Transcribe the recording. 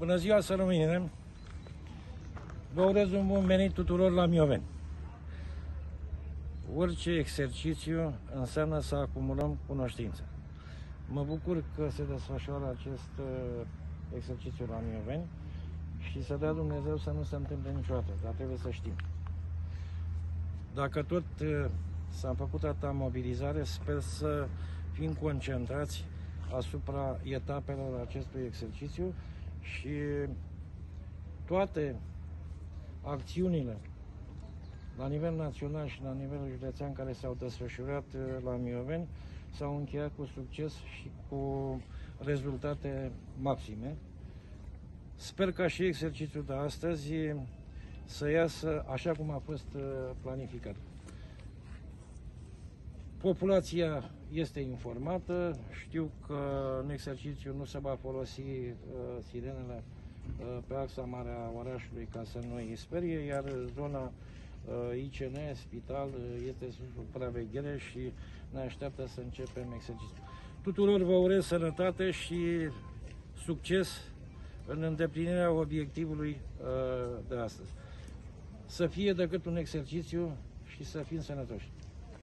Bună ziua, să rămânem! Vă urez un bun venit tuturor la Mioveni. Orice exercițiu înseamnă să acumulăm cunoștință. Mă bucur că se desfășoară acest uh, exercițiu la Mioveni și să dea Dumnezeu să nu se întâmple niciodată, dar trebuie să știm. Dacă tot uh, s-a făcut atâta mobilizare, sper să fim concentrați asupra etapelor acestui exercițiu și toate acțiunile la nivel național și la nivel județean care s-au desfășurat uh, la Mioveni s-au încheiat cu succes și cu rezultate maxime. Sper ca și exercițiul de astăzi să iasă așa cum a fost uh, planificat. Populația este informată, știu că în exercițiu nu se va folosi uh, sirenele uh, pe axa mare a orașului ca să nu îi sperie, iar zona uh, ICN, spital, uh, este sub supraveghere și ne așteaptă să începem exercițiul. Tuturor vă urez sănătate și succes în îndeplinirea obiectivului uh, de astăzi. Să fie decât un exercițiu și să fim sănătoși.